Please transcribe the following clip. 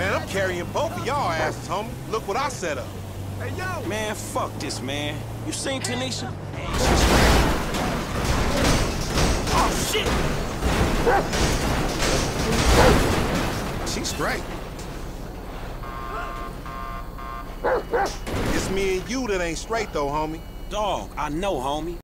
Man, I'm carrying both of y'all asses, homie. Look what I set up. Hey, yo! Man, fuck this, man. You seen Tanisha? Oh, shit! She's straight. It's me and you that ain't straight, though, homie. Dog, I know, homie.